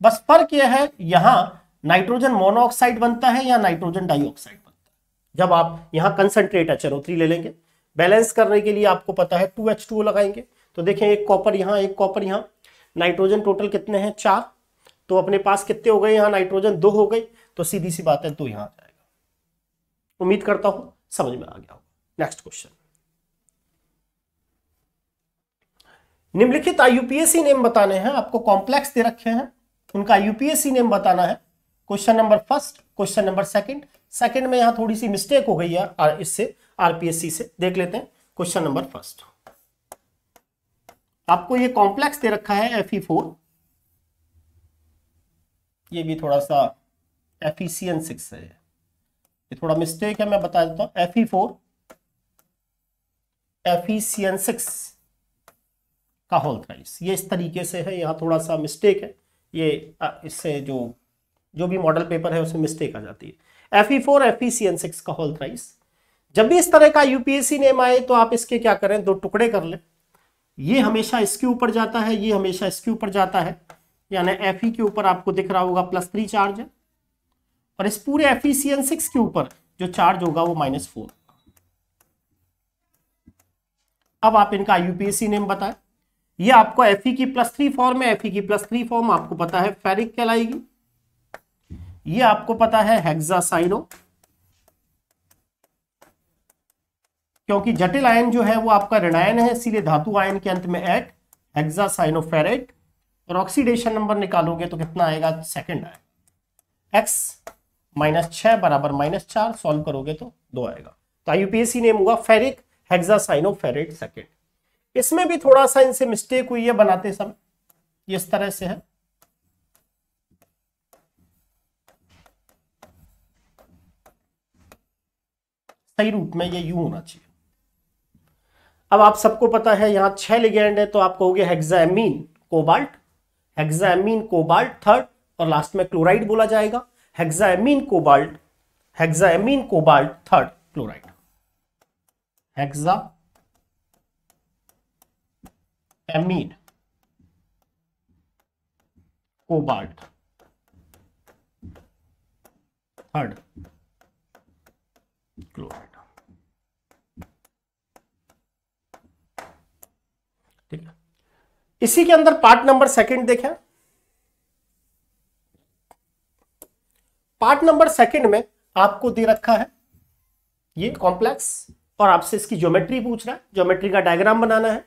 बस फ़र्क यह है, यहाँ नाइट्रोजन मोनोऑक्साइड बनता है या नाइट्रोजन डाइऑक्साइड बनता है। जब आप यहाँ कंसंट्रेट एच ले लेंगे बैलेंस करने के लिए आपको पता है टू एच टू लगाएँगे। तो देखें, एक कॉपर यहाँ, एक कॉपर यहाँ। नाइट्रोजन टोटल कितने हैं? चार। तो अपने पास कितने हो गए? यहाँ नाइट्रोजन दो हो गई। तो सीधी सी बात है तो यहाँ आ जाएगा। उम्मीद करता हूँ, समझ में आ गया होगा। नेक्स्ट क्वेश्चन निम्नलिखित आईयूपीएससी नेम बताने हैं। आपको कॉम्प्लेक्स दे रखे हैं। उनका यूपीएससी नेम बताना है। Question number first question number second second में यहाँ थोड़ी सी मिस्टेक हो गई है इससे आरपीएससी से। देख लेते हैं। क्वेश्चन नंबर फ़र्स्ट आपको ये कॉम्प्लेक्स दे रखा है एफ़ ई फोर ये भी थोड़ा सा एफिसियन सिक्स है। ये थोड़ा मिस्टेक है, मैं बता देता हूँ। एफ़ ई फोर एफिसियन सिक्स का होल थ्राइस ये इस तरीके से है, यहाँ थोड़ा सा मिस्टेक है। ये इससे जो जो भी मॉडल पेपर है, उसमें मिस्टेक आ जाती है। F E four F E C N six का होल थ्राइस जब भी इस तरह का यूपीएससी नेम आए तो आप इसके क्या करें, दो टुकड़े कर लें। ये हमेशा इसके ऊपर जाता है, ये हमेशा इसके ऊपर जाता है। यानी एफ़ के ऊपर आपको दिख रहा होगा प्लस थ्री चार्ज है और इस पूरे एफ़ सिक्स के ऊपर जो चार्ज होगा वो माइनस फोर अब आप इनका यूपीएससी नेम बताएँ। ये आपको एफ़ की प्लस थ्री फॉर्म है। एफ़ की प्लस थ्री फॉर्म आपको पता है फेरिक कहलाएगी। ये आपको पता है हेक्सासाइनो क्योंकि जटिल आयन जो है वो आपका ऋणायन है, इसीलिए धातु आयन के अंत में एट हेक्सासाइनोफेरेट और ऑक्सीडेशन नंबर निकालोगे तो कितना आएगा? सेकंड आएगा। एक्स माइनस छह बराबर माइनस चार सॉल्व करोगे तो दो आएगा। तो आईयूपीएससी नेम हुआ फेरिक हेक्सासाइनोफेरेट सेकेंड इसमें भी थोड़ा सा इनसे मिस्टेक हुई है बनाते समय। इस तरह से है। सही रूप में ये यू होना चाहिए। अब आप सबको पता है, यहाँ छह लिगेंड है तो आप कहोगे hexammine cobalt hexammine cobalt third और लास्ट में क्लोराइड बोला जाएगा। Hexammine cobalt hexammine cobalt third chloride hexa ammine cobalt third chloride ठीक है इसी के अंदर पार्ट नंबर सेकंड देखें। पार्ट नंबर सेकंड में आपको दे रखा है ये कॉम्प्लेक्स और आपसे इसकी ज्योमेट्री पूछ रहा है। ज्योमेट्री का डायग्राम बनाना है।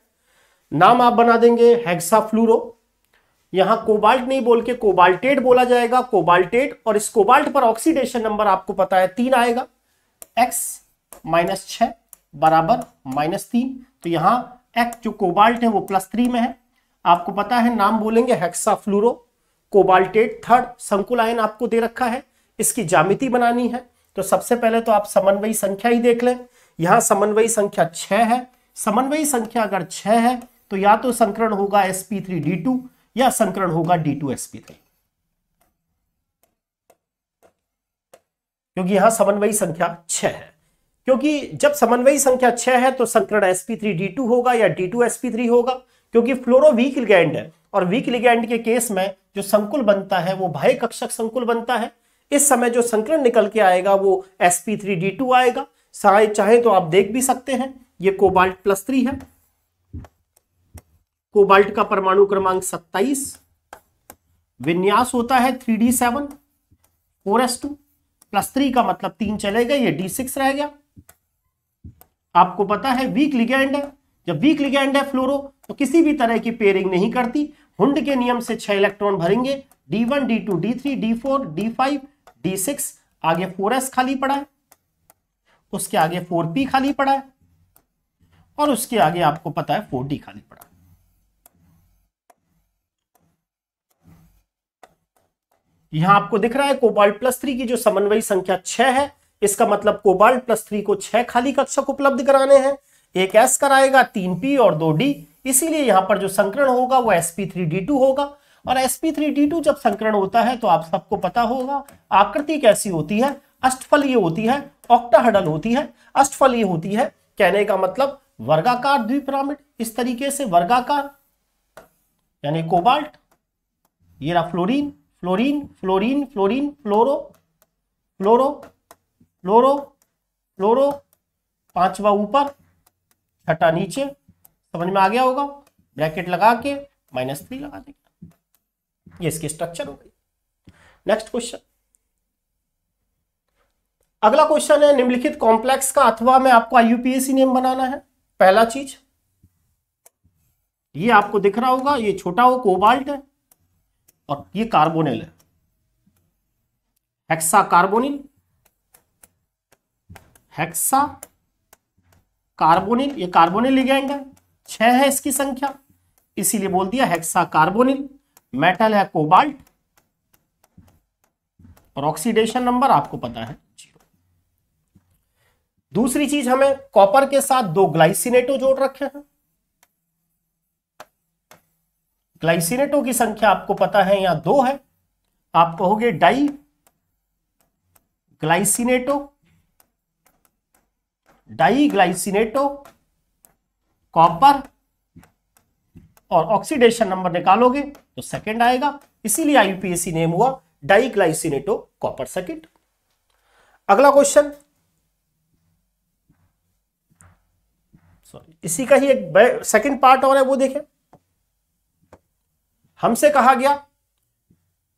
नाम आप बना देंगे हेक्सा फ्लूरो यहाँ कोबाल्ट नहीं बोल के कोबाल्टेट बोला जाएगा। कोबाल्टेट और इस कोबाल्ट पर ऑक्सीडेशन नंबर आपको पता है, तीन आएगा। एक्स माइनस छ बराबर माइनस तीन। तो यहाँ एक्स जो कोबाल्ट है वो प्लस थ्री में है। आपको पता है, नाम बोलेंगे हेक्सा फ्लूरो कोबाल्टेट थर्ड संकुलायन आपको दे रखा है। इसकी जामिति बनानी है। तो सबसे पहले तो आप समन्वयी संख्या ही देख लें। यहाँ समन्वयी संख्या छह है। समन्वयी संख्या अगर छह है तो या तो संकरण होगा sp3d2 या संकरण होगा d2sp3 क्योंकि यहाँ समन्वयी संख्या छह है। क्योंकि जब समन्वयी संख्या छह है तो संकरण sp3d2 होगा या d2sp3 होगा। क्योंकि फ्लोरो वीक लिगैंड है और वीक लिगैंड के केस में जो संकुल बनता है, वो भाई कक्षक संकुल बनता है। इस समय जो संकरण निकल के आएगा, वो sp3d2 आएगा। चाहे तो आप देख भी सकते हैं, ये कोबाल्ट प्लस थ्री है। कोबाल्ट का परमाणु क्रमांक 27 विन्यास होता है 3d7 4s2 प्लस थ्री का मतलब तीन चले गए, ये d6 रह गया। आपको पता है वीक लिगैंड है। जब वीक लिगैंड है फ्लोरो तो किसी भी तरह की पेयरिंग नहीं करती। हुंड के नियम से छह इलेक्ट्रॉन भरेंगे। D1 d2 d3 d4 d5 d6 आगे 4s खाली पड़ा है। उसके आगे 4p खाली पड़ा है। और उसके आगे आपको पता है 4d खाली पड़ा है। यहाँ आपको दिख रहा है कोबाल्ट प्लस थ्री की जो समन्वयी संख्या छह है, इसका मतलब कोबाल्ट प्लस थ्री को छह खाली कक्षक उपलब्ध कराने हैं। एक एस कराएगा तीन पी और दो डी इसीलिए यहाँ पर जो संकरण होगा वो sp3d2 होगा। और sp3d2 जब संकरण होता है तो आप सबको पता होगा, आकृति कैसी होती है? अष्टफलीय होती है ऑक्टाहडल होती है अष्टफलीय होती है। कहने का मतलब वर्गाकार द्विपिरामिड। इस तरीके से वर्गाकार, यानी कोबाल्ट, ये रहा fluorine fluorine fluorine fluorine, fluoro fluoro fluoro fluoro, पांचवा ऊपर छठा नीचे, समझ में आ गया होगा। ब्रैकेट लगा के माइनस थ्री लगा देंगे। ये इसकी स्ट्रक्चर हो गई। नेक्स्ट क्वेश्चन अगला क्वेश्चन है, निम्नलिखित कॉम्प्लेक्स का अथवा में आपको आईयूपीएसी नेम बनाना है। पहला चीज़, ये आपको दिख रहा होगा, ये छोटा हो कोबाल्ट है, और ये कार्बोनिल है। हेक्सा कार्बोनिल हेक्सा कार्बोनिल, ये कार्बोनिल लिगेंड है छह है इसकी संख्या, इसीलिए बोल दिया हेक्सा कार्बोनिल मेटल है कोबाल्ट और ऑक्सीडेशन नंबर आपको पता है ज़ीरो दूसरी चीज़ हमें कॉपर के साथ दो ग्लाइसिनेटो जोड़ रखे हैं। ग्लाइसिनेटो की संख्या आपको पता है, यहाँ दो है। आप कहोगे di glycinato di glycinato copper और ऑक्सीडेशन नंबर निकालोगे तो सेकंड आएगा। इसीलिए आईयूपीएसी नेम हुआ डाइग्लाइसिनेटो कॉपर सेकंड अगला क्वेश्चन सॉरी इसी का ही एक सेकंड पार्ट और है, वो देखें। हमसे कहा गया,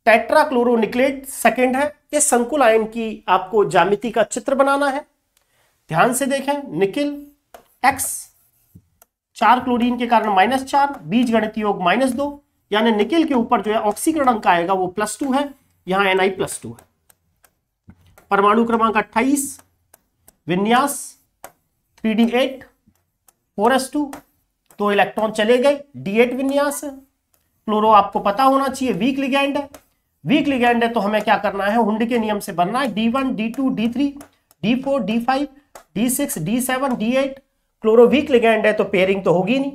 टेट्राक्लोरोनिक्लेट सेकंड है। इस संकुल आयन की आपको जामिति का चित्र बनाना है। ध्यान से देखें, निकिल एक्स चार क्लोरीन के कारण माइनस चार, बीज गणित योग माइनस दो, यानी निकिल के ऊपर जो है ऑक्सीकरण अंक आएगा वो प्लस टू है, यहाँ एन आई प्लस टू है। परमाणु क्रमांक अट्ठाईस, विन्यास three D eight four S two दो इलेक्ट्रॉन चले गए डी एट विन्यास है। क्लोरो आपको पता होना चाहिए वीक लिगैंड है। वीक लिगैंड है तो हमें क्या करना है, हुंड के नियम से बनना है D one D two D three D four D five D six D seven D eight chloro weak ligand है तो पेयरिंग तो होगी नहीं।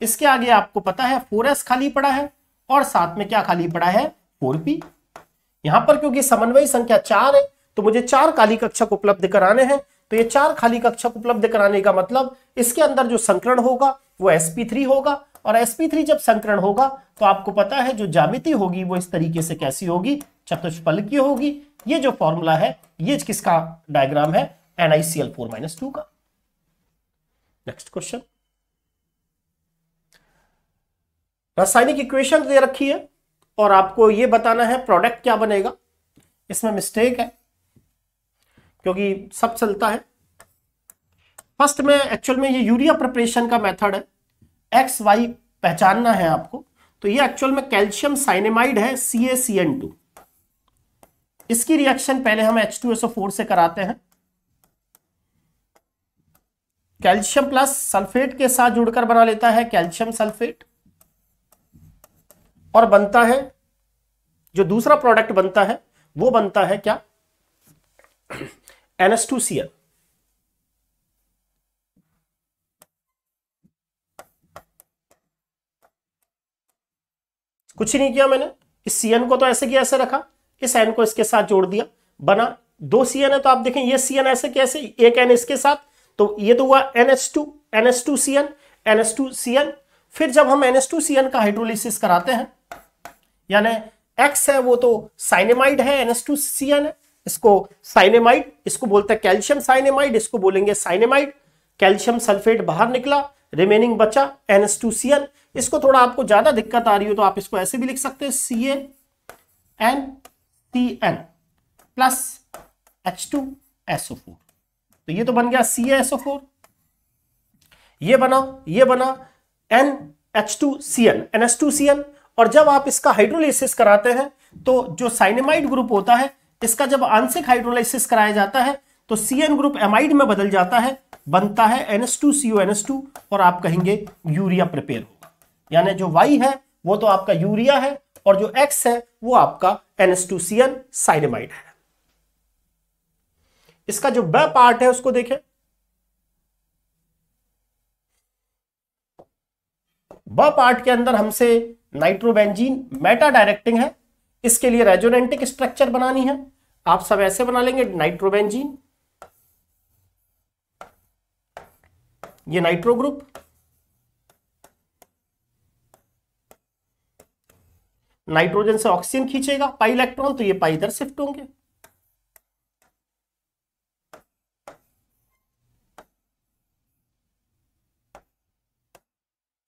इसके आगे आपको पता है फोर एस खाली पड़ा है और साथ में क्या खाली पड़ा है? फोर पी यहाँ पर क्योंकि समन्वय संख्या चार है तो मुझे चार काली कक्षक उपलब्ध कराने हैं। तो ये चार खाली कक्षक उपलब्ध कराने का मतलब इसके अंदर जो संकरण होगा, वो sp3 होगा और sp3 जब संकरण होगा तो आपको पता है जो जामिति होगी, वो इस तरीके से कैसी होगी? चतुष्फल की होगी। ये जो फॉर्मूला है, ये किसका डायग्राम है? NiCl4 माइनस टू का नेक्स्ट क्वेश्चन रासायनिक इक्वेशन दे रखी है और आपको यह बताना है प्रोडक्ट क्या बनेगा। इसमें मिस्टेक है, क्योंकि सब चलता है। फ़र्स्ट में एक्चुअल में ये यूरिया प्रिपरेशन का मेथड है। एक्स वाई पहचानना है आपको। तो ये एक्चुअल में कैल्शियम साइनेमाइड है C A C N two इसकी रिएक्शन पहले हम H two S O four से कराते हैं। कैल्शियम प्लस सल्फेट के साथ जुड़कर बना लेता है कैल्शियम सल्फेट। और बनता है, जो दूसरा प्रोडक्ट बनता है, वो बनता है क्या? NH2Cl कुछ ही नहीं किया मैंने। इस सीएन को तो ऐसे किया ऐसे रखा, इस एन को इसके साथ जोड़ दिया, बना। दो सीएन है तो आप देखें, ये सीएन ऐसे कैसे, एक एन इसके साथ तो ये तो हुआ NH2 NH2Cn NH2Cn फिर जब हम NH2Cn का हाइड्रोलिसिस कराते हैं, यानी X है वो तो साइनेमाइड है NH2Cn है इसको साइनेमाइड, इसको बोलते हैं कैल्शियम साइनेमाइड, इसको बोलेंगे साइनेमाइड। कैल्शियम सल्फेट बाहर निकला, रिमेनिंग बचा NH2Cl इसको थोड़ा आपको ज़्यादा दिक्कत आ रही हो तो आप इसको ऐसे भी लिख सकते हैं C N T N plus H two SO four तो ये तो बन गया सी एसओ फोर ये बना ये बना N H two C N N H two C N और जब आप इसका हाइड्रोलिसिस कराते हैं तो जो साइनेमाइड ग्रुप होता है, इसका जब आंशिक हाइड्रोलाइसिस कराया जाता है तो सी एन ग्रुप एमाइड में बदल जाता है, बनता है NH2CO two C O N S two और आप कहेंगे यूरिया प्रिपेयर होगा यानी जो वाई है, वो तो आपका यूरिया है, और जो एक्स है, वो आपका NH2CN साइनेमाइड है। इसका जो ब पार्ट है उसको देखें। ब पार्ट के अंदर हमसे नाइट्रोबेंजीन मेटा डायरेक्टिंग है। इसके लिए रेजोनेंटिक स्ट्रक्चर बनानी है। आप सब ऐसे बना लेंगे, नाइट्रोबेंजीन। ये नाइट्रो ग्रुप। नाइट्रोजन से ऑक्सीजन खींचेगा, पाई इलेक्ट्रॉन तो ये पाई इधर शिफ्ट होंगे।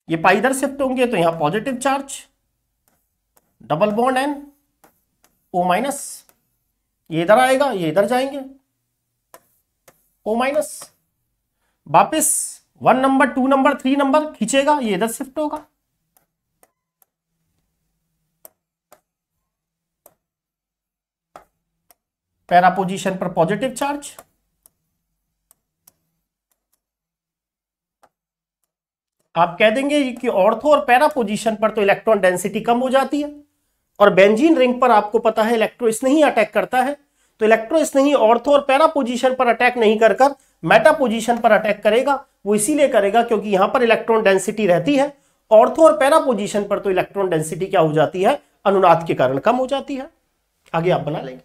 ये पाई इधर शिफ्ट होंगे तो यहाँ positive charge double bond N O minus ये इधर आएगा, ये इधर जाएँगे ओ माइनस वापिस one number two number three number खींचेगा, ये इधर शिफ्ट होगा। पैरा पोजीशन पर पॉजिटिव चार्ज आप कह देंगे कि ऑर्थो और पैरा पोजीशन पर तो इलेक्ट्रॉन डेंसिटी कम हो जाती है। और बेंजीन रिंग पर आपको पता है इलेक्ट्रो नहीं अटैक करता है। तो इलेक्ट्रो नहीं ऑर्थो और पैरा पोजीशन पर अटैक नहीं कर कर मेटा पोजीशन पर अटैक करेगा। वो इसीलिए करेगा क्योंकि यहाँ पर इलेक्ट्रॉन डेंसिटी रहती है। ऑर्थो और पैरा पोजीशन पर तो इलेक्ट्रॉन डेंसिटी क्या हो जाती है? अनुनाद के कारण कम हो जाती है। आगे आप बना लेंगे।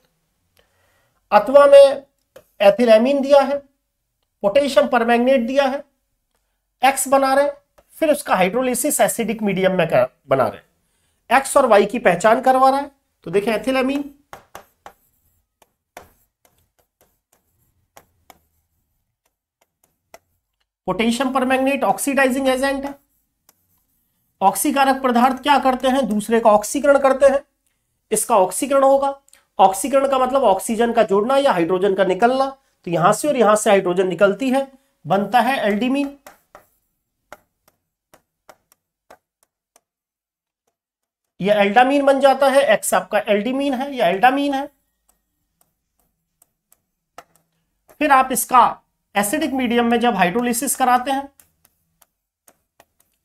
अथवा में एथिलेमिन दिया है पोटेशियम परमैग्नेट दिया है एक्स बना रहे फिर उसका हाइड्रोलिसिस एसिडिक मीडियम में बना रहे एक्स और वाई की पहचान करवा रहा है। तो देखें ethylamine potassium permanganate oxidising agent है। ऑक्सीकारक पदार्थ क्या करते हैं? दूसरे का ऑक्सीकरण करते हैं। इसका ऑक्सीकरण होगा। ऑक्सीकरण का मतलब ऑक्सीजन का जोड़ना या हाइड्रोजन का निकलना। तो यहाँ से और यहाँ से हाइड्रोजन निकलती है। बनता है एल्डीमीन यह एल्डामीन बन जाता है एक्स आपका एल्डीमीन है, या एल्डामीन है। फिर आप इसका एसिडिक मीडियम में जब हाइड्रोलिसिस कराते हैं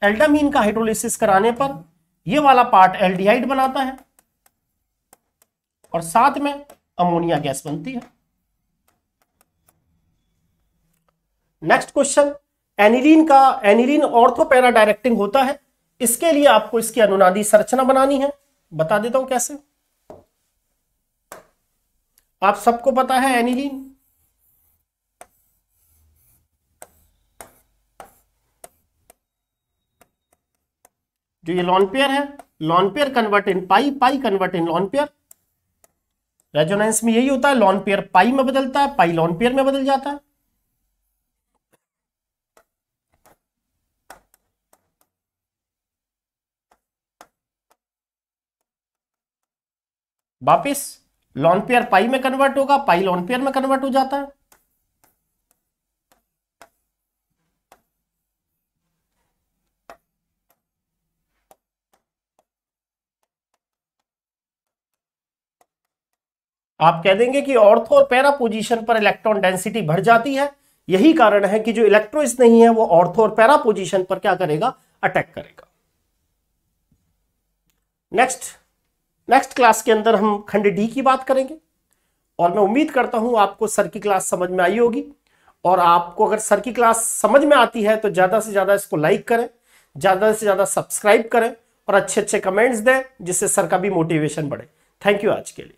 एल्डामीन का हाइड्रोलिसिस कराने पर यह वाला पार्ट एल्डिहाइड बनाता है और साथ में अमोनिया गैस बनती है। नेक्स्ट क्वेश्चन एनिलीन का एनिलीन ऑर्थोपैरा डायरेक्टिंग होता है। इसके लिए आपको इसकी अनुनादी संरचना बनानी है। बता देता हूँ कैसे। आप सबको पता है एनिलीन जो? ये लॉन पेयर है lone pair convert in pi pi convert in lone pair resonance में यही होता है लॉन पेयर पाई में बदलता है पाई लॉन पेयर में बदल जाता है। वापिस लॉन पेयर पाई में कन्वर्ट होगा, पाई लॉन पेयर में कन्वर्ट हो जाता है। आप कह देंगे कि ऑर्थो और पैरा पोजीशन पर इलेक्ट्रॉन डेंसिटी बढ़ जाती है। यही कारण है कि जो इलेक्ट्रोइस नहीं है, वो ऑर्थो और पैरा पोजीशन पर क्या करेगा? अटैक करेगा। नेक्स्ट नेक्स्ट क्लास के अंदर हम खंड डी की बात करेंगे। और मैं उम्मीद करता हूँ आपको सर की क्लास समझ में आई होगी। और आपको अगर सर की क्लास समझ में आती है तो ज़्यादा से ज़्यादा इसको लाइक करें, ज़्यादा से ज़्यादा सब्सक्राइब करें और अच्छे अच्छे कमेंट्स दें, जिससे सर का भी मोटिवेशन बढ़े। थैंक यू आज के लिए।